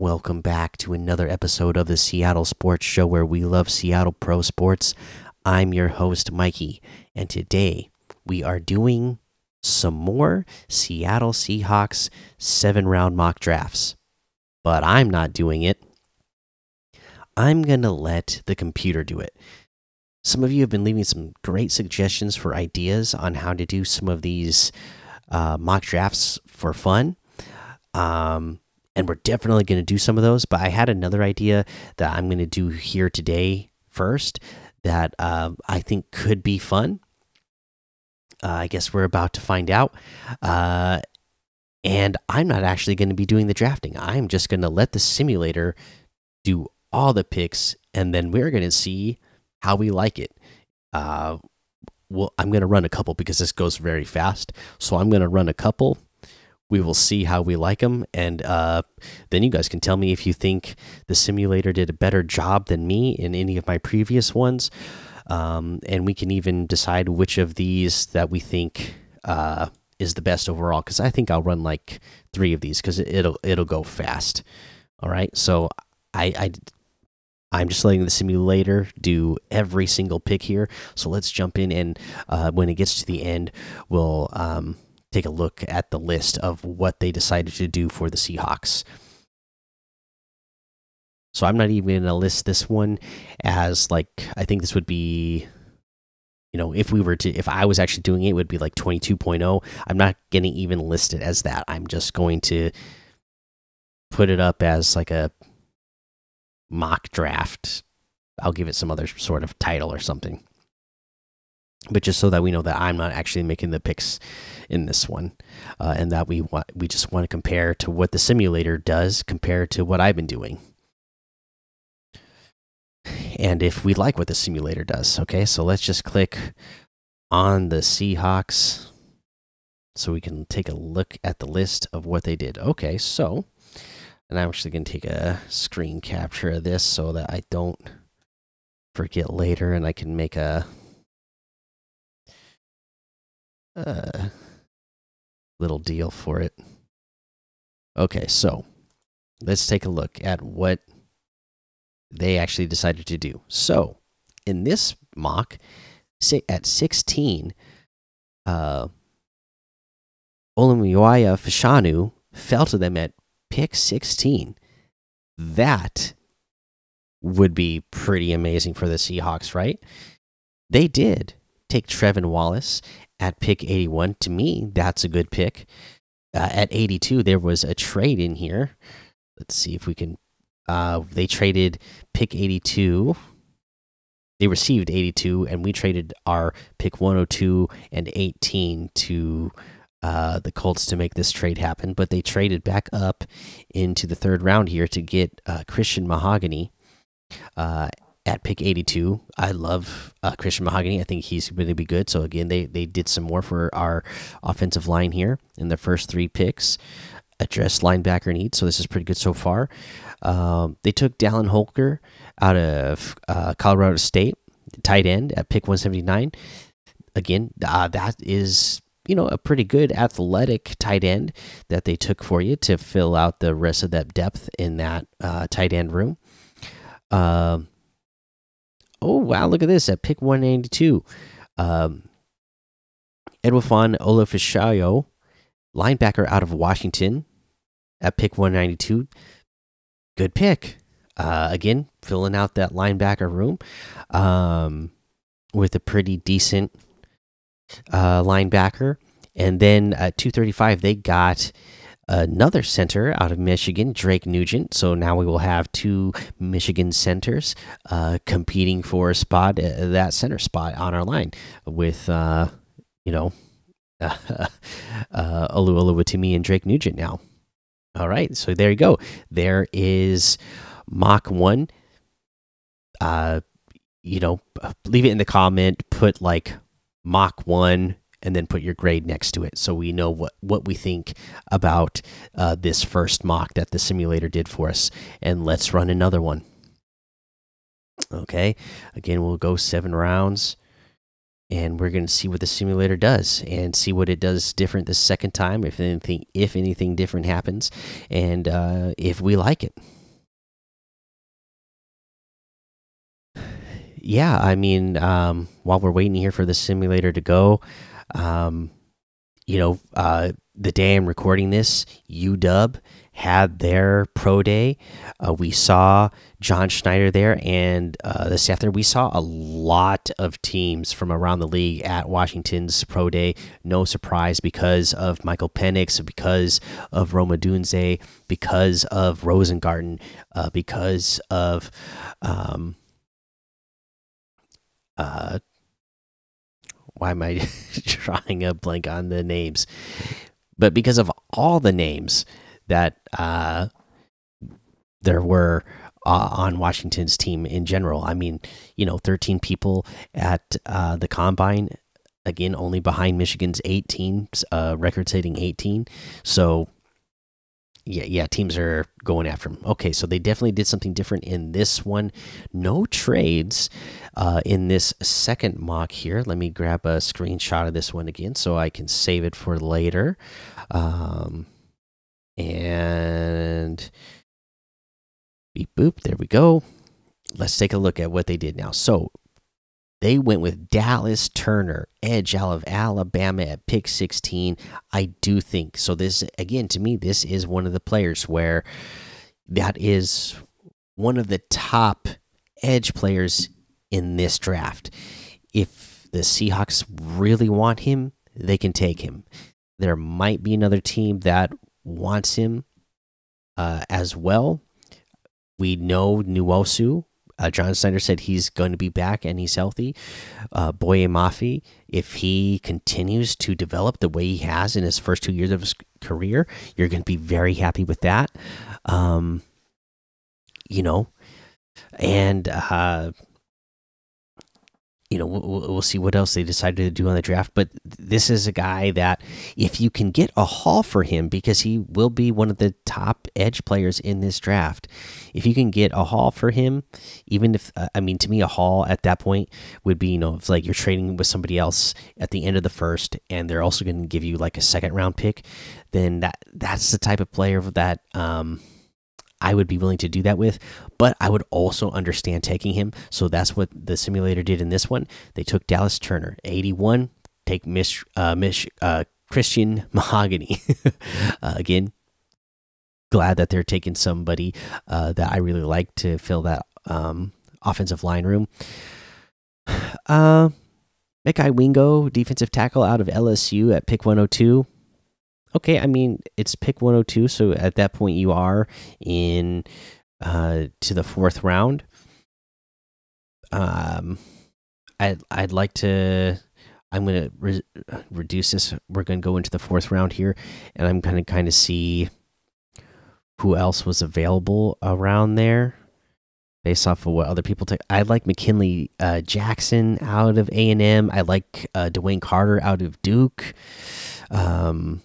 Welcome back to another episode of the Seattle Sports Show where we love Seattle Pro Sports. I'm your host, Mikey, and today we are doing some more Seattle Seahawks seven round mock drafts. But I'm not doing it. I'm going to let the computer do it. Some of you have been leaving some great suggestions for ideas on how to do some of these uh, mock drafts for fun. Um, and we're definitely going to do some of those. But I had another idea that I'm going to do here today first that uh, I think could be fun. Uh, I guess we're about to find out. Uh, and I'm not actually going to be doing the drafting. I'm just going to let the simulator do all the picks, and then we're going to see how we like it. Uh, well, I'm going to run a couple because this goes very fast. So I'm going to run a couple we will see how we like them and uh, then you guys can tell me if you think the simulator did a better job than me in any of my previous ones. Um, and we can even decide which of these that we think uh, is the best overall because i think i'll run like three of these because it'll it'll go fast. All right? So i i I'm just letting the simulator do every single pick here. So let's jump in, and uh, when it gets to the end, we'll um, take a look at the list of what they decided to do for the Seahawks. So I'm not even going to list this one as like I think this would be you know, if we were to if I was actually doing it, it would be like 22.0. I'm not going to even list it as that. I'm just going to put it up as like a mock draft. I'll give it some other sort of title or something but just so that we know that I'm not actually making the picks in this one, uh, and that we want we just want to compare to what the simulator does compared to what I've been doing, and if we like what the simulator does. Okay, so let's just click on the Seahawks, so we can take a look at the list of what they did. Okay, so, and I'm actually going to take a screen capture of this so that I don't forget later, and I can make a uh, little deal for it. Okay, so let's take a look at what they actually decided to do. So, in this mock, at 16, uh, Olumuyiwa Fashanu fell to them at pick 16. That would be pretty amazing for the Seahawks, right? They did take Trevin Wallace at pick 81. To me, that's a good pick. Uh, at 82, there was a trade in here. Let's see if we can. Uh, they traded pick 82. They received 82, and we traded our pick 102 and 18 to uh, the Colts to make this trade happen. But they traded back up into the third round here to get uh, Christian Mahogany uh, at pick 82. I love uh, Christian Mahogany. I think he's going to be good. So again, they they did some more for our offensive line here in the first three picks. Address linebacker needs, so this is pretty good so far. Um, they took Dallin Holker out of uh, Colorado State, tight end at pick 179. Again, uh, that is you know a pretty good athletic tight end that they took for you to fill out the rest of that depth in that uh, tight end room. Um, Oh wow, look at this at pick 192. Um Edefuan Ulofoshio, linebacker out of Washington at pick 192. Good pick. Uh, again, filling out that linebacker room um, with a pretty decent uh, linebacker. And then at 235, they got another center out of Michigan, Drake Nugent. So now we will have two Michigan centers uh, competing for a spot, uh, that center spot on our line with, uh, you know, uh, uh, Olu and Drake Nugent now. All right, so there you go. There is Mock 1. Uh, you know, leave it in the comment, put like Mock 1 and then put your grade next to it. So we know what what we think about uh, this first mock that the simulator did for us. And let's run another one. Okay. Again we'll go seven rounds and we're going to see what the simulator does and see what it does different the second time if anything if anything different happens and uh, if we like it. Yeah i mean um, while we're waiting here for the simulator to go um, you know uh, the day i'm recording this uw had their pro day. Uh, we saw John Schneider there, and uh, this afternoon we saw a lot of teams from around the league at Washington's pro day. No surprise because of Michael Penix, because of Rome Odunze, because of Rosengarten, uh, because of um, uh, why am I drawing a blank on the names? But because of all the names that uh, there were uh, on Washington's team in general. I mean, you know, 13 people at uh, the combine, again, only behind Michigan's 18, uh, record setting 18. So, yeah, yeah, teams are going after him. Okay, so they definitely did something different in this one. No trades uh, in this second mock here. Let me grab a screenshot of this one again so I can save it for later. Um, and beep boop, there we go. Let's take a look at what they did now. So they went with Dallas Turner, edge out of Alabama at pick 16. I do think so. This, again, to me, this is one of the players where that is one of the top edge players in this draft. If the Seahawks really want him, they can take him. There might be another team that wants him uh, as well. We know Nwosu. Uh, John Schneider said he's going to be back and he's healthy. Uh, Boye Mafe, if he continues to develop the way he has in his first two years of his career, you're going to be very happy with that. Um, you know, and uh, you know, we'll, we'll, see what else they decided to do on the draft. But this is a guy that, if you can get a haul for him, because he will be one of the top edge players in this draft, if you can get a haul for him, even if, uh, I mean, to me, a haul at that point would be, you know, if like you're trading with somebody else at the end of the first and they're also going to give you like a second round pick, then that that's the type of player that, um, I would be willing to do that with, but I would also understand taking him. So that's what the simulator did in this one. They took Dallas Turner, 81, take Miss, uh, Miss uh, Christian Mahogany. uh, again, glad that they're taking somebody uh, that I really like to fill that um, offensive line room. Uh, Mekhi Wingo, defensive tackle out of LSU at pick 102 okay, I mean it's pick 102, so at that point you are in uh, to the fourth round. Um, I'd I'd like to. I'm gonna re reduce this. We're gonna go into the fourth round here, and I'm gonna kind of see who else was available around there based off of what other people take. I like McKinnley uh, Jackson out of A and M. I like uh, DeWayne Carter out of Duke. Um,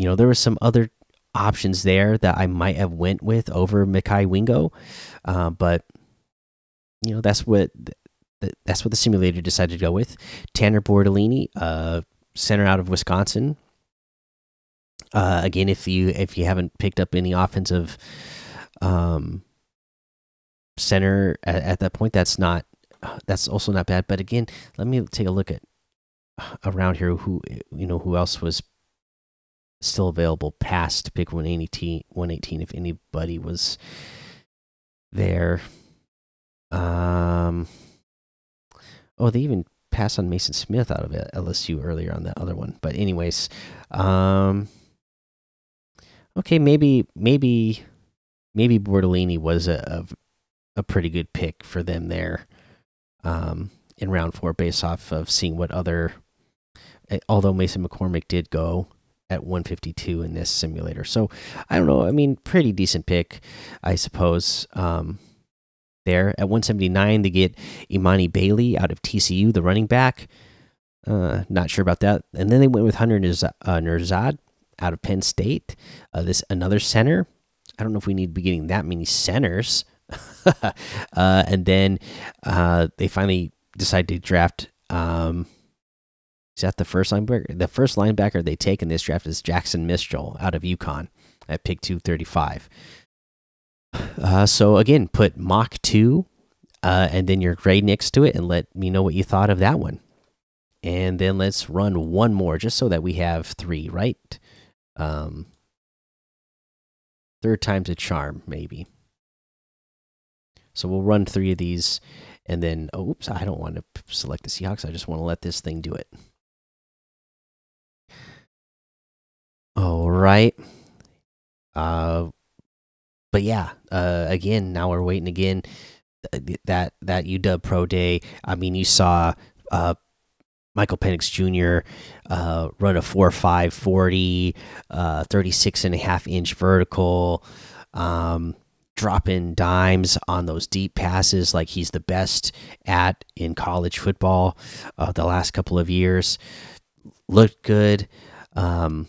you know, there were some other options there that I might have went with over Mekhi Wingo, uh, but you know that's what that's what the simulator decided to go with. Tanner Bortolini, uh, center out of Wisconsin. Uh, again, if you if you haven't picked up any offensive um, center at, at that point, that's not that's also not bad. But again, let me take a look at around here who you know who else was still available past pick 118, 118 if anybody was there. Um, oh, they even passed on Maason Smith out of LSU earlier on that other one. But anyways, um, okay, maybe maybe maybe Bortolini was a, a, a pretty good pick for them there. Um, in round four, based off of seeing what other, eh, although Mason McCormick did go at 152 in this simulator. So I don't know. I mean, pretty decent pick, I suppose. Um, there at 179, they get Emani Bailey out of TCU, the running back. Uh, not sure about that. And then they went with Hunter Nourzad uh, out of Penn State. Uh, this another center. I don't know if we need to be getting that many centers. uh, and then uh, they finally decided to draft Um, is that the first linebacker? The first linebacker they take in this draft is Jackson Mitchell out of UConn at pick 235. Uh, so again, put Mock 2 uh, and then your grade next to it and let me know what you thought of that one. And then let's run one more just so that we have three, right? Um, third time's a charm, maybe. So we'll run three of these and then, oh, oops, I don't want to select the Seahawks. I just want to let this thing do it. All right. Uh, but yeah, uh, again, now we're waiting again. That that UW Pro Day. I mean, you saw uh, Michael Penix Jr. Uh, run a 4 5 40, uh, 36 and a half inch vertical, um, dropping dimes on those deep passes like he's the best at in college football uh, the last couple of years. Looked good. Um,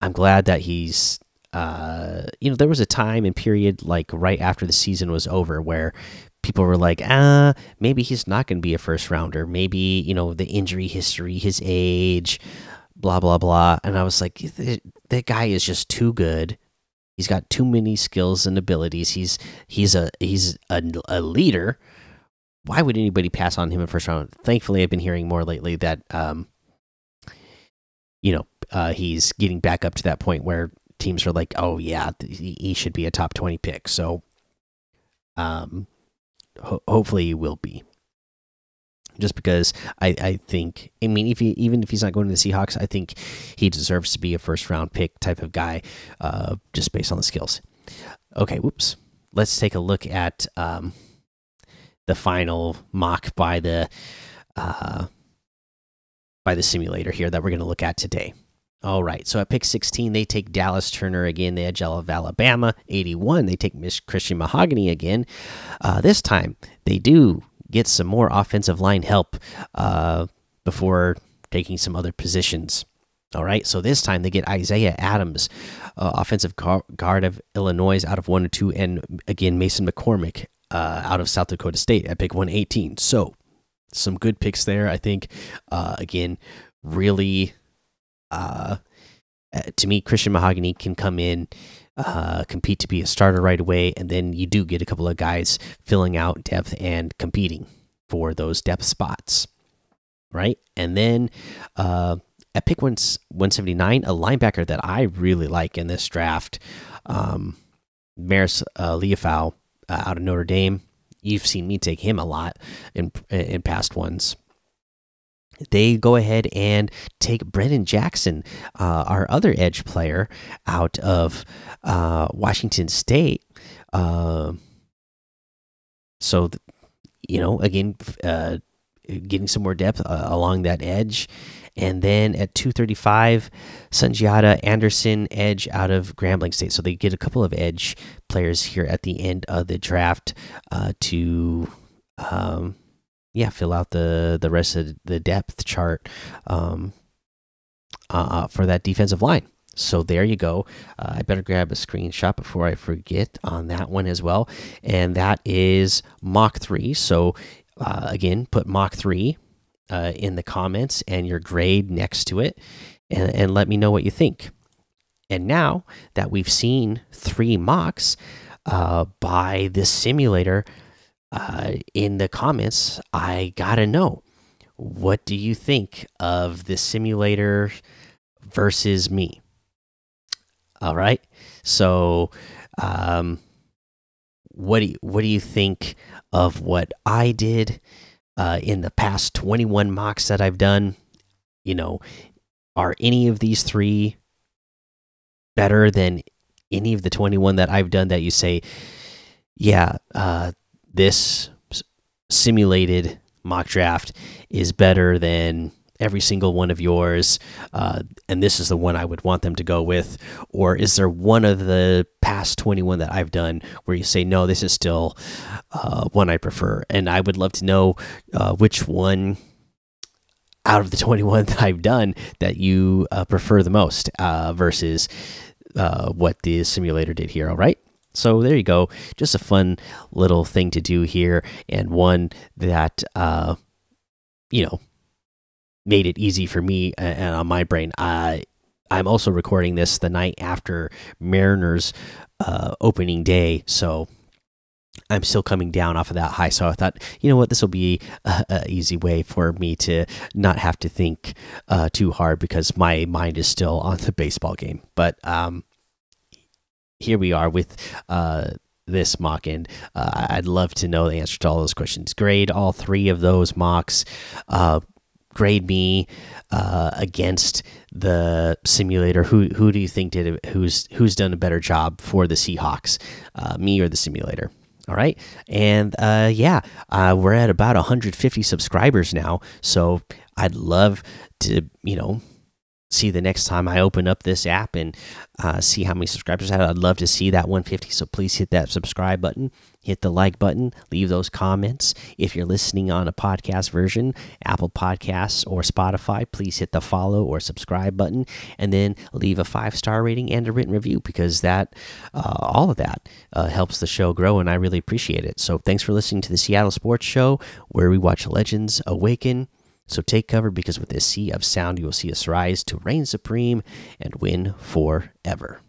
I'm glad that he's uh, you know, there was a time and period like right after the season was over where people were like, ah, maybe he's not going to be a first rounder. Maybe, you know, the injury history, his age, blah, blah, blah. And I was like, that guy is just too good. He's got too many skills and abilities. He's he's a he's a, a leader. Why would anybody pass on him in first round? Thankfully, I've been hearing more lately that um, you know, uh, he's getting back up to that point where teams are like, oh yeah, he should be a top twenty pick. So, um, ho hopefully he will be. Just because I, I think, I mean, if he even if he's not going to the Seahawks, I think he deserves to be a first round pick type of guy, uh, just based on the skills. Okay, whoops. Let's take a look at um, the final mock by the uh, by the simulator here that we're going to look at today. All right, so at pick 16, they take Dallas Turner again, the edge of Alabama. 81, they take Christian Mahogany again. Uh, this time, they do get some more offensive line help uh, before taking some other positions. All right, so this time they get Isaiah Adams, uh, offensive guard of Illinois, out of 1 or 2, and again, Mason McCormick uh, out of South Dakota State at pick 118. So, some good picks there, I think. Uh, again, really uh, uh, to me, Christian Mahogany can come in, uh, compete to be a starter right away, and then you do get a couple of guys filling out depth and competing for those depth spots, right? And then uh, at pick one, 179, a linebacker that I really like in this draft, um, Marist uh, Liufau uh, out of Notre Dame. You've seen me take him a lot in in past ones they go ahead and take Brennan Jackson, uh, our other edge player, out of uh, Washington State. Uh, so, you know, again, uh, getting some more depth uh, along that edge. And then at 235, Sundiata Anderson, edge out of Grambling State. So they get a couple of edge players here at the end of the draft uh, to. Um, yeah, fill out the the rest of the depth chart um, uh, uh, for that defensive line. So there you go. Uh, I better grab a screenshot before I forget on that one as well. And that is Mock 3. So uh, again, put Mock 3 uh, in the comments and your grade next to it and, and let me know what you think. And now that we've seen three mocks uh, by this simulator, uh, in the comments, I gotta know what do you think of the simulator versus me? All right, so um, what do you, what do you think of what I did uh, in the past 21 mocks that I've done? You know, are any of these three better than any of the 21 that I've done that you say, yeah, uh, this simulated mock draft is better than every single one of yours, uh, and this is the one I would want them to go with? Or is there one of the past 21 that I've done where you say, no, this is still uh, one I prefer? And I would love to know uh, which one out of the 21 that I've done that you uh, prefer the most uh, versus uh, what the simulator did here, all right? So there you go. Just a fun little thing to do here, and one that uh, you know, made it easy for me and on my brain. I I'm also recording this the night after Mariners uh, opening day, so I'm still coming down off of that high. So I thought, you know what, this will be a, easy way for me to not have to think uh, too hard because my mind is still on the baseball game. But um, here we are with uh, this mock, and uh, I'd love to know the answer to all those questions. Grade all three of those mocks. Uh, grade me uh, against the simulator. Who who do you think did who's who's done a better job for the Seahawks, uh, me or the simulator? All right, and uh, yeah, uh, we're at about 150 subscribers now, so I'd love to you know see the next time I open up this app and uh, see how many subscribers I have. I'd love to see that 150. So please hit that subscribe button, hit the like button, leave those comments. If you're listening on a podcast version, Apple Podcasts or Spotify, please hit the follow or subscribe button and then leave a five star rating and a written review because that, uh, all of that, uh, helps the show grow and I really appreciate it. So thanks for listening to the Seattle Sports Show where we watch legends awaken so take cover because with this sea of sound, you will see us rise to reign supreme and win forever.